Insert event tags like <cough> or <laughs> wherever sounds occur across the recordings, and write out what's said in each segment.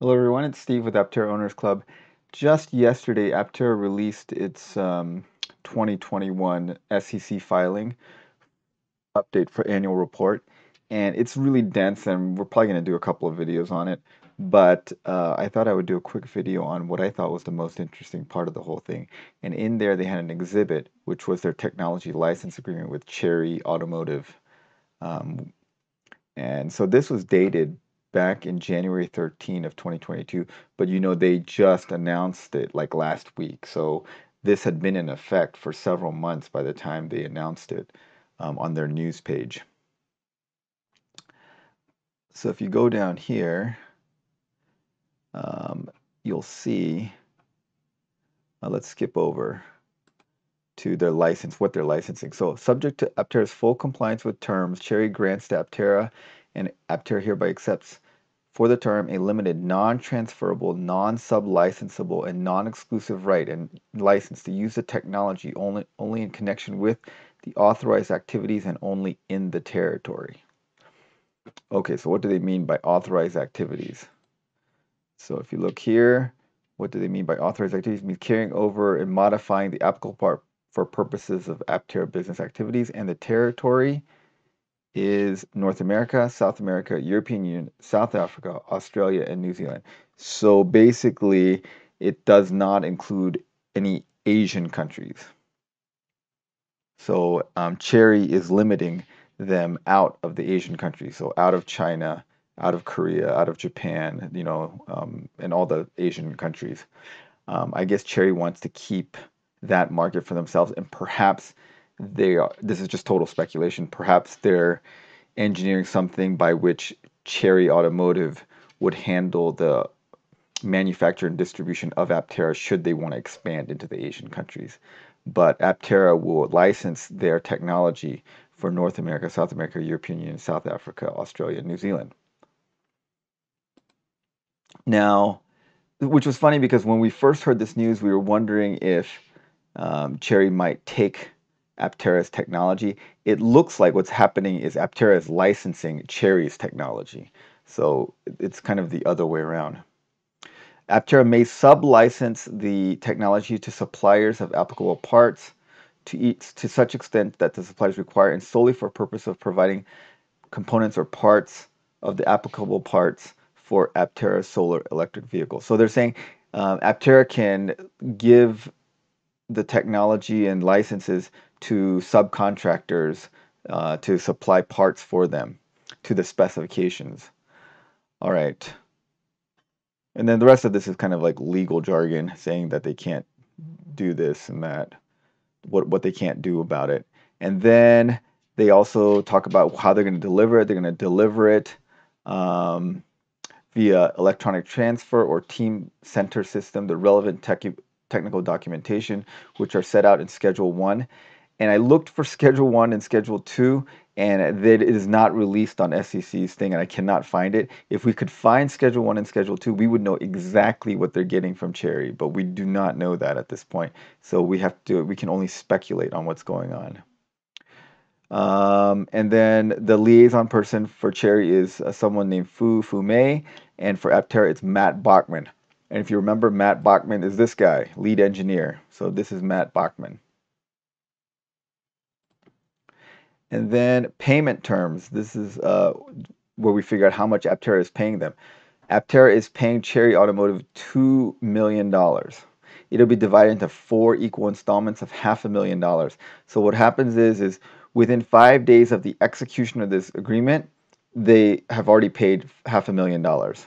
Hello everyone, it's Steve with Aptera Owners Club. Just yesterday, Aptera released its um, 2021 SEC filing update for annual report, and it's really dense, and we're probably going to do a couple of videos on it. But uh, I thought I would do a quick video on what I thought was the most interesting part of the whole thing. And in there, they had an exhibit, which was their technology license agreement with Chery Automotive. Um, and so this was dated back in January 13 of 2022, but you know they just announced it like last week. So this had been in effect for several months by the time they announced it um, on their news page. So if you go down here, um, you'll see, uh, let's skip over to their license, what they're licensing. So subject to Aptera's full compliance with terms, Chery grants to Aptera and Aptera hereby accepts for the term a limited non-transferable, non-sublicensable, and non-exclusive right and license to use the technology only, only in connection with the authorized activities and only in the territory. Okay, so what do they mean by authorized activities? So if you look here, what do they mean by authorized activities? It means carrying over and modifying the applicable part for purposes of Aptera business activities and the territory is North America, South America, European Union, South Africa, Australia, and New Zealand. So basically, it does not include any Asian countries. So um, Chery is limiting them out of the Asian countries, so out of China, out of Korea, out of Japan, you know, um, and all the Asian countries. Um, I guess Chery wants to keep that market for themselves, and perhaps they are, this is just total speculation. Perhaps they're engineering something by which Chery Automotive would handle the manufacture and distribution of Aptera should they want to expand into the Asian countries. But Aptera will license their technology for North America, South America, European Union, South Africa, Australia, New Zealand. Now, which was funny because when we first heard this news, we were wondering if um, Chery might take Aptera's technology. It looks like what's happening is Aptera is licensing Chery's technology. So it's kind of the other way around. Aptera may sub-license the technology to suppliers of applicable parts to, each, to such extent that the suppliers require and solely for purpose of providing components or parts of the applicable parts for Aptera solar electric vehicles. So they're saying um, Aptera can give the technology and licenses to subcontractors uh, to supply parts for them to the specifications. All right. And then the rest of this is kind of like legal jargon saying that they can't do this and that, what, what they can't do about it. And then they also talk about how they're going to deliver it. They're going to deliver it um, via electronic transfer or team center system, the relevant tech technical documentation, which are set out in Schedule 1 and I looked for Schedule 1 and Schedule 2, and it is not released on SEC's thing, and I cannot find it. If we could find Schedule 1 and Schedule 2, we would know exactly what they're getting from Chery, but we do not know that at this point. So we have to, we can only speculate on what's going on. Um, and then the liaison person for Chery is uh, someone named Fu Fu Mei, and for Aptera, it's Matt Bachman. And if you remember, Matt Bachman is this guy, lead engineer. So this is Matt Bachman. And then payment terms. This is uh, where we figure out how much Aptera is paying them. Aptera is paying Chery Automotive $2 million. It'll be divided into four equal installments of half a million dollars. So what happens is, is within five days of the execution of this agreement, they have already paid half a million dollars.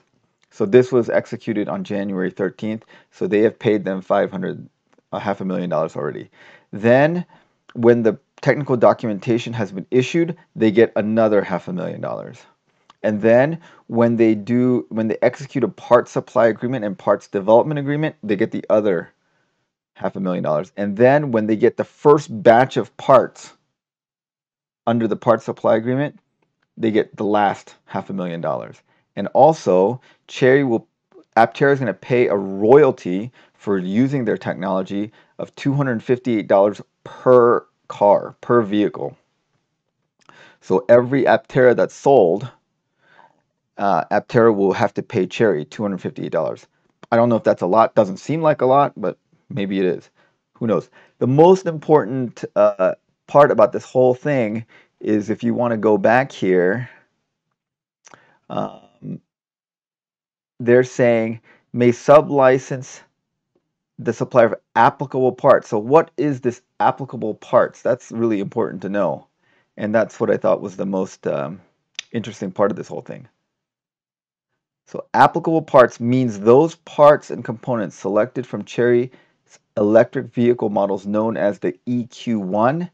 So this was executed on January 13th. So they have paid them 500, a half a million dollars already. Then when the technical documentation has been issued, they get another half a million dollars. And then when they do, when they execute a parts supply agreement and parts development agreement, they get the other half a million dollars. And then when they get the first batch of parts under the parts supply agreement, they get the last half a million dollars. And also, Chery will, Aptera is going to pay a royalty for using their technology of $258 per car per vehicle. So every Aptera that's sold uh, Aptera will have to pay Chery $258. I don't know if that's a lot. Doesn't seem like a lot, but maybe it is. Who knows? The most important uh, part about this whole thing is if you want to go back here, um, they're saying may sub-license the supplier of applicable parts. So what is this applicable parts? That's really important to know. And that's what I thought was the most um, interesting part of this whole thing. So applicable parts means those parts and components selected from Chery electric vehicle models known as the EQ1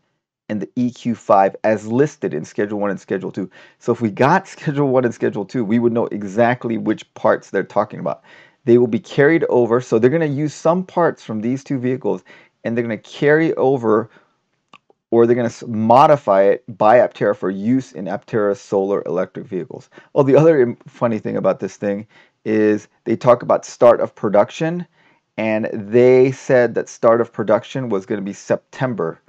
and the EQ5 as listed in Schedule 1 and Schedule 2. So if we got <laughs> Schedule 1 and Schedule 2, we would know exactly which parts they're talking about. They will be carried over, so they're going to use some parts from these two vehicles and they're going to carry over or they're going to modify it by Aptera for use in Aptera solar electric vehicles. Well, the other funny thing about this thing is they talk about start of production and they said that start of production was going to be September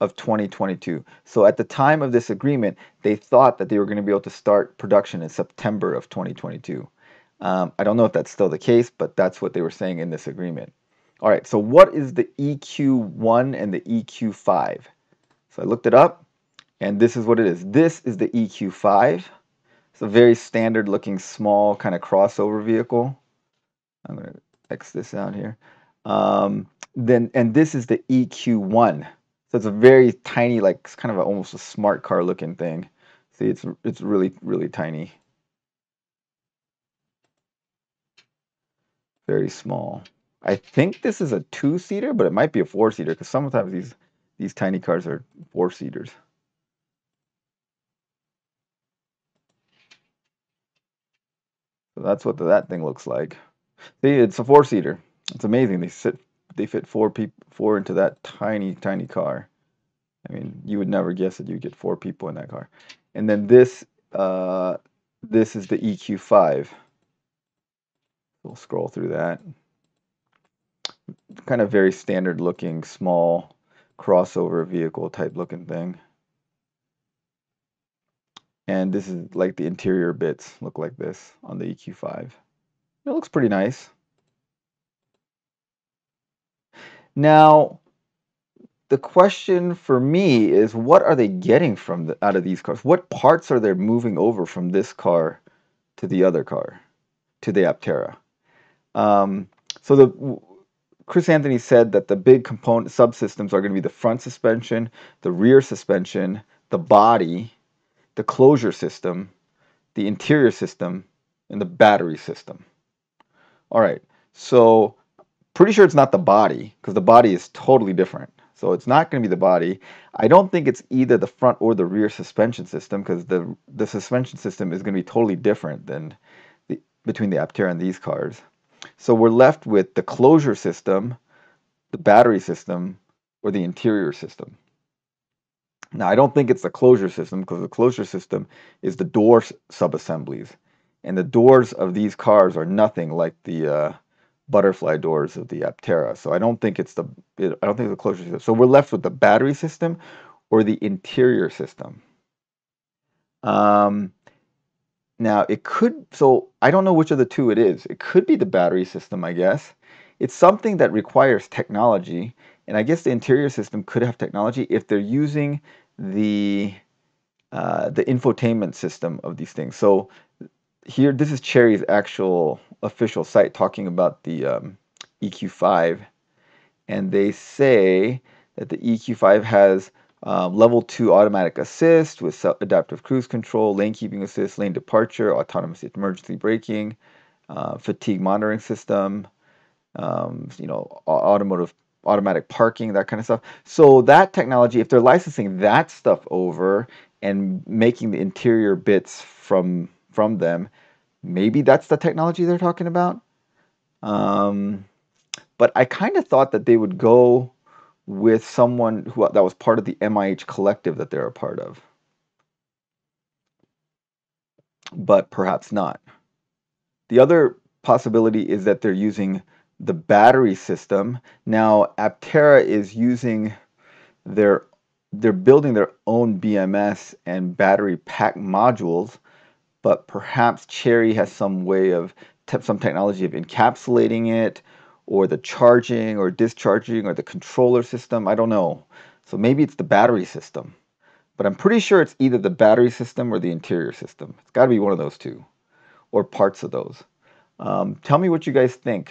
of 2022. So at the time of this agreement, they thought that they were going to be able to start production in September of 2022. Um, I don't know if that's still the case, but that's what they were saying in this agreement. All right, so what is the EQ1 and the EQ5? So I looked it up, and this is what it is. This is the EQ5. It's a very standard looking small kind of crossover vehicle. I'm going to X this out here. Um, then, and this is the EQ1. So it's a very tiny, like kind of a, almost a smart car looking thing. See, it's it's really really tiny. Very small. I think this is a two-seater, but it might be a four-seater because sometimes these these tiny cars are four-seaters. So that's what the, that thing looks like. See, it's a four-seater. It's amazing. They sit they fit four people four into that tiny tiny car. I mean, you would never guess that you get four people in that car. And then this uh, this is the EQ5. We'll scroll through that. Kind of very standard looking small crossover vehicle type looking thing. And this is like the interior bits look like this on the EQ5. It looks pretty nice. Now, the question for me is what are they getting from the, out of these cars? What parts are they moving over from this car to the other car, to the Aptera? Um, so the Chris Anthony said that the big component subsystems are going to be the front suspension, the rear suspension, the body, the closure system, the interior system, and the battery system. All right, so pretty sure it's not the body because the body is totally different. So it's not going to be the body. I don't think it's either the front or the rear suspension system because the the suspension system is going to be totally different than the, between the Aptera and these cars. So we're left with the closure system, the battery system, or the interior system. Now, I don't think it's the closure system because the closure system is the door subassemblies. And the doors of these cars are nothing like the uh, butterfly doors of the Aptera. So I don't think it's the it, I don't think it's the closure system. So we're left with the battery system or the interior system. Um, now it could, so I don't know which of the two it is. It could be the battery system, I guess. It's something that requires technology, and I guess the interior system could have technology if they're using the uh, the infotainment system of these things. So here, this is Chery's actual official site talking about the um, EQ5, and they say that the EQ5 has um, level 2 automatic assist with adaptive cruise control, lane keeping assist, lane departure, autonomous emergency braking, uh, fatigue monitoring system, um, you know, automotive automatic parking, that kind of stuff. So that technology, if they're licensing that stuff over and making the interior bits from from them, maybe that's the technology they're talking about. Um, but I kind of thought that they would go with someone who that was part of the MIH collective that they're a part of. But perhaps not. The other possibility is that they're using the battery system. Now, Aptera is using their they're building their own BMS and battery pack modules, but perhaps Chery has some way of some technology of encapsulating it, or the charging or discharging or the controller system. I don't know. So maybe it's the battery system, but I'm pretty sure it's either the battery system or the interior system. It's got to be one of those two, or parts of those. Um, tell me what you guys think.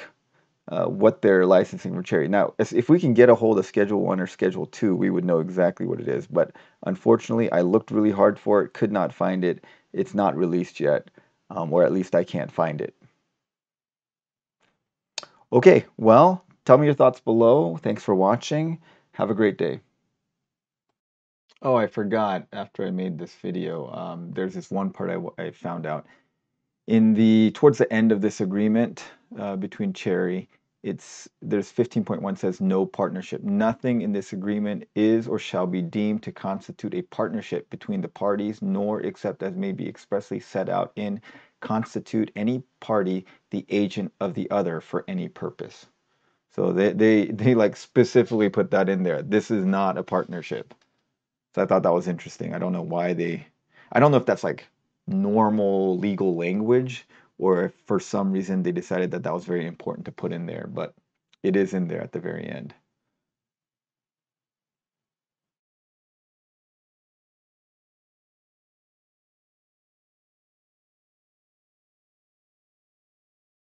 Uh, what they're licensing from Chery. Now, if we can get a hold of Schedule 1 or Schedule 2, we would know exactly what it is. But unfortunately, I looked really hard for it, could not find it. It's not released yet, um, or at least I can't find it. Okay, well, tell me your thoughts below. Thanks for watching. Have a great day. Oh, I forgot after I made this video, um, there's this one part I, found out in the towards the end of this agreement uh, between Chery, it's there's 15.1 says no partnership. Nothing in this agreement is or shall be deemed to constitute a partnership between the parties, nor except as may be expressly set out in constitute any party the agent of the other for any purpose. So they they <laughs> they like specifically put that in there. This is not a partnership. So I thought that was interesting. I don't know why they I don't know if that's like normal legal language or if for some reason they decided that that was very important to put in there, but it is in there at the very end.